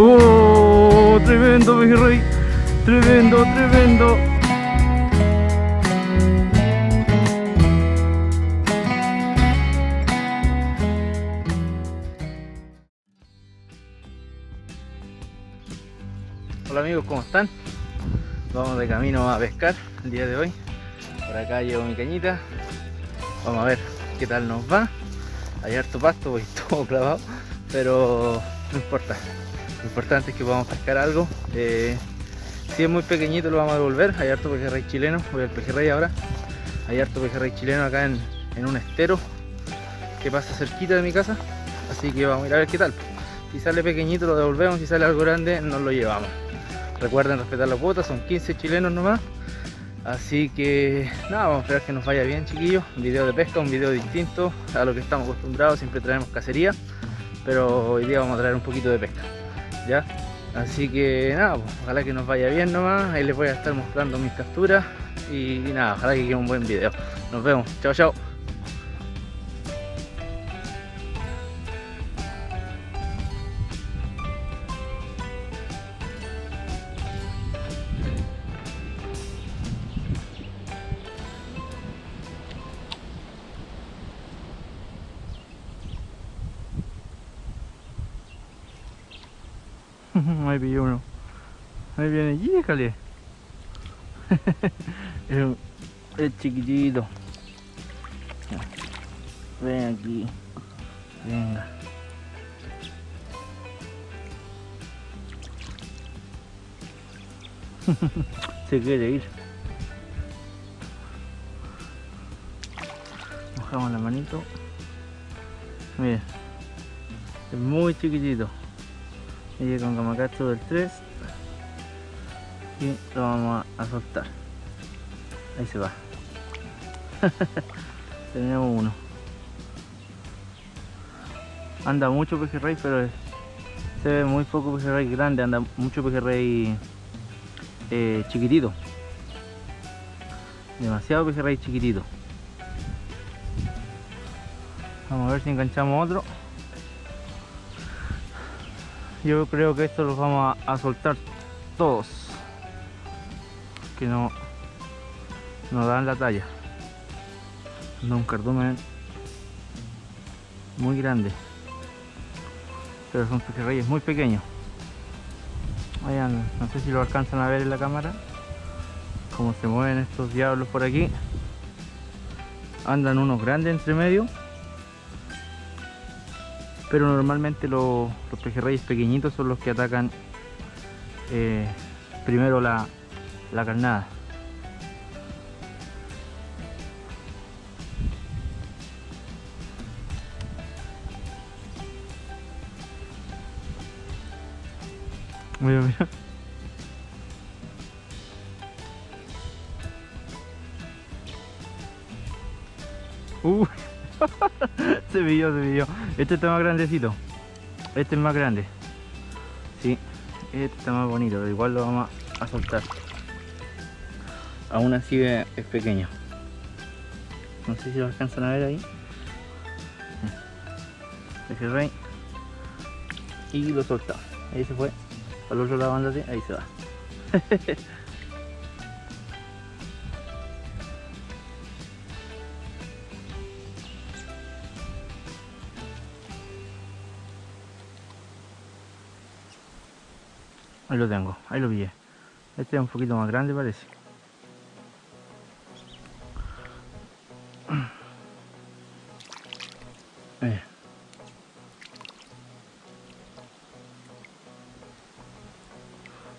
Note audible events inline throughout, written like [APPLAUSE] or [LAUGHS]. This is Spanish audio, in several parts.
¡Oh! Tremendo pejerrey. Tremendo, tremendo. Hola amigos, ¿cómo están? Vamos de camino a pescar el día de hoy. Por acá llevo mi cañita. Vamos a ver qué tal nos va. Hay harto pasto, [LAUGHS] voy todo clavado, pero no importa. Lo importante es que podamos pescar algo. Eh, si es muy pequeñito lo vamos a devolver. Hay harto pejerrey chileno. Voy al pejerrey ahora. Hay harto pejerrey chileno acá en, en un estero que pasa cerquita de mi casa. Así que vamos a ir a ver qué tal. Si sale pequeñito lo devolvemos, si sale algo grande nos lo llevamos. Recuerden respetar las cuotas, son 15 chilenos nomás. Así que nada, vamos a esperar que nos vaya bien chiquillos. Un video de pesca, un video distinto a lo que estamos acostumbrados, siempre traemos cacería. Pero hoy día vamos a traer un poquito de pesca. Así que nada, pues, ojalá que nos vaya bien nomás. Ahí les voy a estar mostrando mis capturas. Y nada, ojalá que quede un buen video. Nos vemos. Chao, chao. [LAUGHS] Ahí pilló uno. Ahí viene, lléjale. [LAUGHS] es, es chiquitito. Ven aquí. Venga. [LAUGHS] Se quiere ir. Mojamos la manito. Mira. Es muy chiquitito. Sigue con Kamakazu del 3 y lo vamos a, soltar. Ahí se va. [LAUGHS] Tenemos uno. Anda mucho pejerrey, pero se ve muy poco pejerrey grande, anda mucho pejerrey eh, chiquitito. Demasiado pejerrey chiquitito. Vamos a ver si enganchamos otro. Yo creo que estos los vamos a, a soltar todos. Que no, no dan la talla. No un cardumen muy grande. Pero son pejerreyes muy pequeños. Vayan, no sé si lo alcanzan a ver en la cámara. Cómo se mueven estos diablos por aquí. Andan unos grandes entre medio pero normalmente los, pejerreyes pequeñitos son los que atacan eh, primero la, la carnada. Mira, mira. Uh. [LAUGHS] [LAUGHS] se pilló, se pilló. Este está más grandecito. Este es más grande. Sí, este está más bonito, igual lo vamos a soltar. Aún así es pequeño. No sé si lo alcanzan a ver ahí. Pejerrey. Y lo soltamos. Ahí se fue. Al otro lado ándate, ahí se va. [LAUGHS] Ahí lo tengo, ahí lo pillé. Este es un poquito más grande parece. Eh.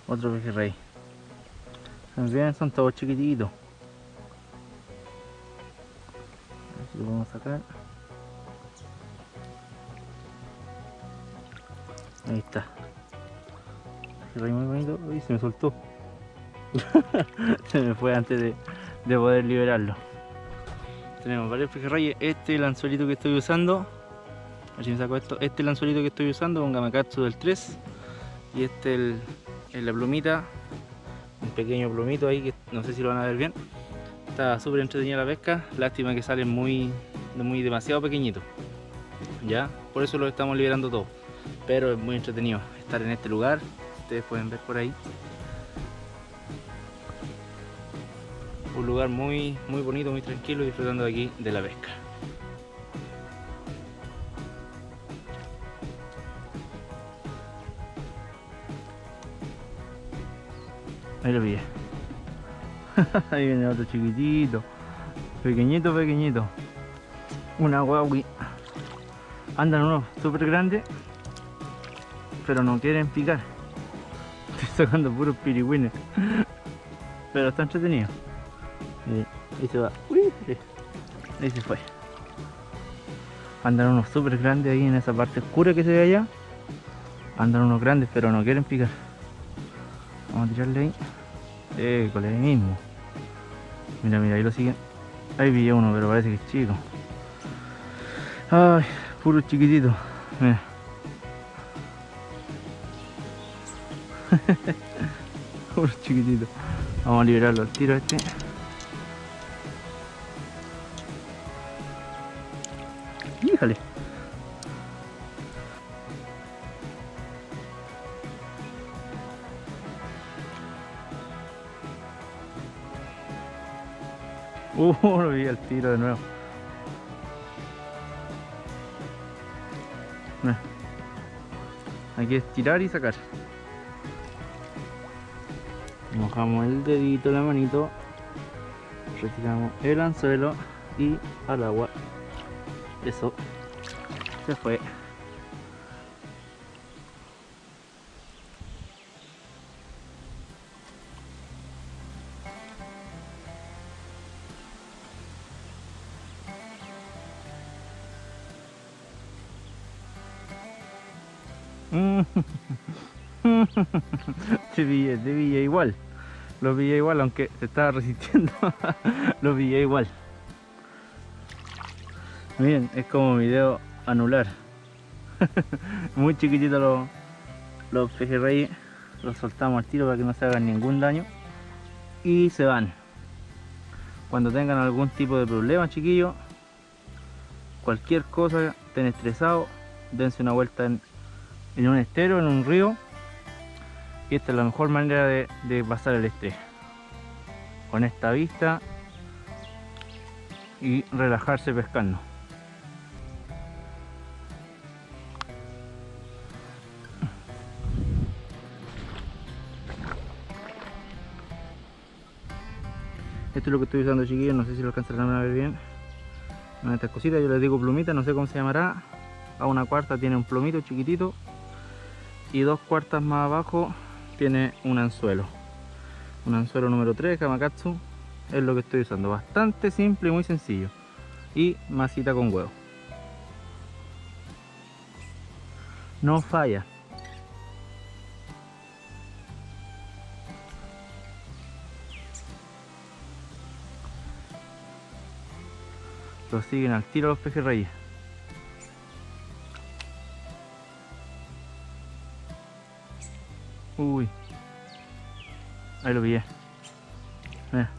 Otro pejerrey. También son todos chiquititos. A ver si lo podemos sacar. Ahí está. Muy bonito. Se me soltó. [LAUGHS] se me fue antes de, de poder liberarlo. Tenemos varios pejerreyes. Este el anzuelito que estoy usando. A ver si me saco esto. Este es el anzuelito que estoy usando con Gamakatsu del 3. Y este el, el la plumita. Un pequeño plumito ahí que no sé si lo van a ver bien. Está súper entretenida la pesca. Lástima que salen muy, muy demasiado pequeñitos. Ya. por eso los estamos liberando todos. Pero es muy entretenido estar en este lugar, ustedes pueden ver por ahí. Un lugar muy, muy bonito, muy tranquilo, disfrutando de aquí de la pesca. Ahí lo pillé. [LAUGHS] Ahí viene otro chiquitito. Pequeñito, pequeñito. Una guagui. Andan unos súper grandes. Pero no quieren picar. Sacando puros pirigüines. Pero está entretenido. Miren, ahí se va. Uy, ahí se fue. Andan unos súper grandes ahí en esa parte oscura que se ve allá. Andan unos grandes pero no quieren picar. Vamos a tirarle ahí. Eh, con el mismo. Mira, mira, ahí lo siguen. Ahí vi uno, pero parece que es chico. Ay, puro chiquitito. Mira. [LAUGHS] puro chiquitito. Vamos a liberarlo al tiro este. Híjale. Uh, [LAUGHS] lo vi al tiro de nuevo. Mira. Aquí es tirar y sacar. Mojamos el dedito, la manito. Retiramos el anzuelo y al agua. Eso. Se fue. Te pillé, te igual. Lo pillé igual, aunque se estaba resistiendo. [LAUGHS] lo pillé igual. Miren, es como video anular. [LAUGHS] Muy chiquitito los, los pejerreyes. Los soltamos al tiro para que no se hagan ningún daño. Y se van. Cuando tengan algún tipo de problema, chiquillos, cualquier cosa, estén estresados, dense una vuelta en un estero, en un río. Y esta es la mejor manera de, pasar el estrés. Con esta vista y relajarse pescando. Esto es lo que estoy usando chiquillos, no sé si lo alcanzarán a ver bien. De estas cositas, yo les digo plumita, no sé cómo se llamará. A una cuarta tiene un plumito chiquitito. Y dos cuartas más abajo tiene un anzuelo. Un anzuelo número 3, Kamakatsu. Es lo que estoy usando. Bastante simple y muy sencillo. Y masita con huevo. No falla. Lo siguen al tiro los pejerreyes. Uy. Ahí lo pillé. Mira.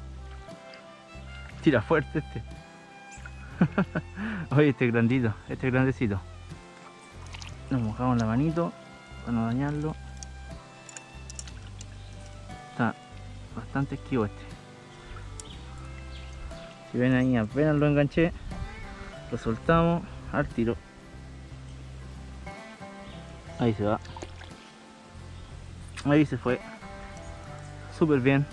Tira fuerte este. [LAUGHS] Oye, este grandito, este grandecito. Nos mojamos la manito para no dañarlo. Está bastante esquivo este. Si ven ahí apenas lo enganché, lo soltamos al tiro. Ahí se va. Ahí se fue. Súper bien.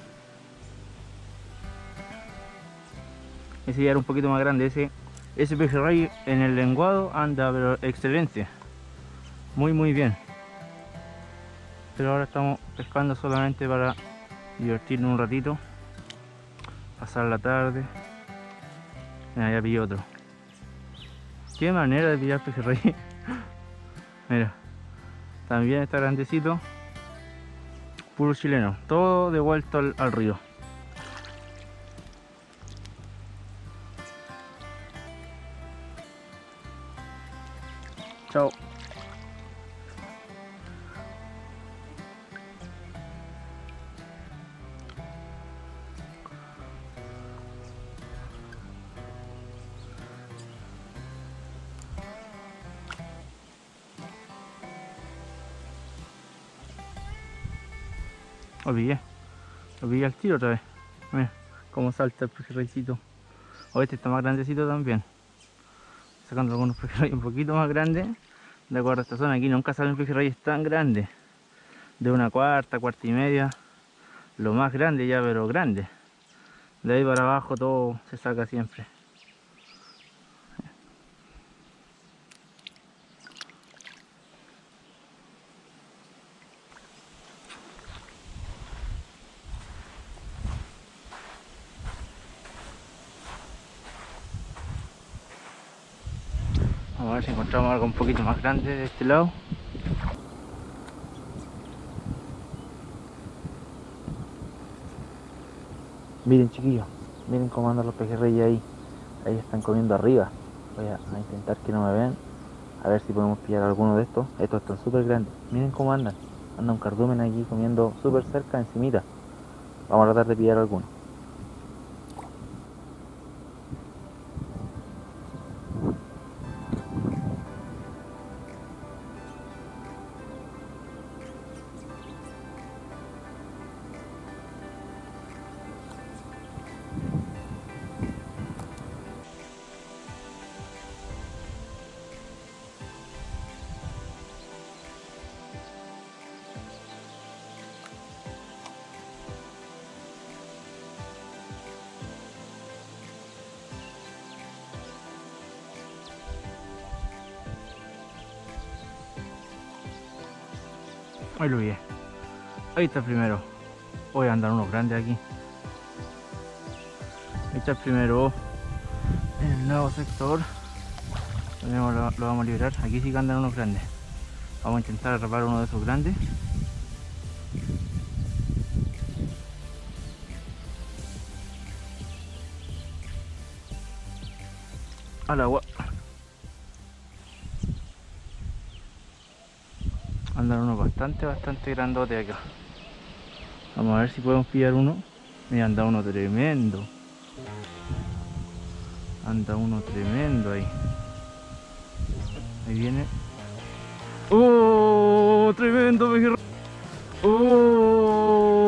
Ese ya era un poquito más grande. Ese, ese pejerrey en el lenguado anda, pero excelente. Muy, muy bien. Pero ahora estamos pescando solamente para divertirnos un ratito. Pasar la tarde. Mira, ya pillé otro. Qué manera de pillar pejerrey. [LAUGHS] Mira. También está grandecito. Puro chileno. Todo devuelto al, al río. Lo pillé. Lo pillé al tiro otra vez. Mira cómo salta el pejerreycito. O este está más grandecito también. Sacando algunos pejerreyes un poquito más grandes. De acuerdo a esta zona, aquí nunca salen pejerreyes tan grandes. De una cuarta, cuarta y media. Lo más grande ya, pero grande. De ahí para abajo todo se saca siempre. Vamos a ver si encontramos algo un poquito más grande de este lado. Miren chiquillos, miren cómo andan los pejerreyes ahí. Ahí están comiendo arriba. Voy a, intentar que no me vean. A ver si podemos pillar alguno de estos. Estos están súper grandes. Miren cómo andan. Anda un cardumen aquí comiendo súper cerca, encimita. Vamos a tratar de pillar alguno. Ahí lo vi. Ahí está el primero. Voy a andar unos grandes aquí. Ahí está el primero. En el nuevo sector. Lo, lo vamos a liberar. Aquí sí que andan unos grandes. Vamos a intentar atrapar uno de esos grandes. Al agua. Andan unos bastante, bastante grandotes acá. Vamos a ver si podemos pillar uno. Mira, anda uno tremendo. Anda uno tremendo ahí. Ahí viene. ¡Oh! Tremendo pejerrey. ¡Oh!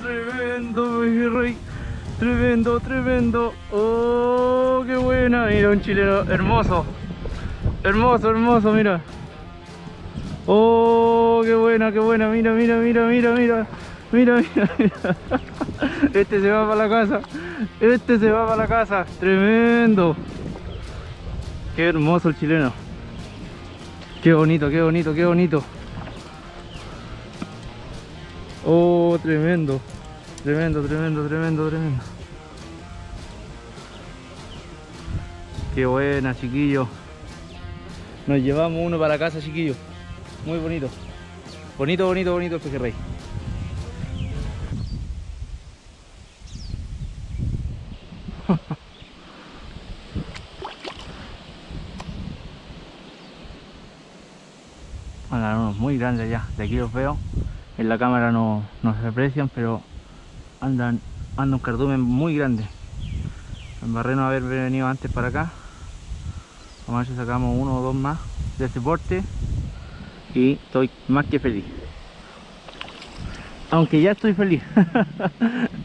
Tremendo pejerrey. Tremendo, tremendo. ¡Oh! ¡Qué buena! Mira, un chileno hermoso. Hermoso, hermoso, mira. Oh, qué buena, qué buena. Mira, mira, mira, mira, mira. Mira, mira, mira. Este se va para la casa. Este se va para la casa. Tremendo. Qué hermoso el chileno. Qué bonito, qué bonito, qué bonito. Oh, tremendo. Tremendo, tremendo, tremendo, tremendo. Qué buena, chiquillo. Nos llevamos uno para casa, chiquillo. Muy bonito. Bonito, bonito, bonito el pejerrey. [LAUGHS] Unos muy grandes ya. De aquí los veo. En la cámara no, no se aprecian, pero andan, anda un cardumen muy grande. En barreno haber venido antes para acá. Vamos a ver si sacamos uno o dos más de este porte y estoy más que feliz. Aunque ya estoy feliz. [LAUGHS]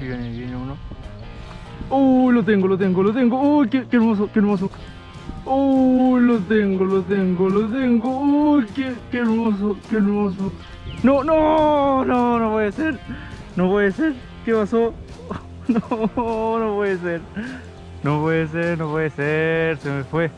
Viene, viene uno. ¡Uy! lo tengo, lo tengo, lo tengo. ¡Uy! qué, qué hermoso, qué hermoso! ¡Uy! lo tengo, lo tengo, lo tengo. ¡Uy! Qué, qué hermoso, qué hermoso! No, no, no, no puede ser. No puede ser. ¿Qué pasó? [LAUGHS] No, no puede ser. No puede ser, no puede ser. Se me fue.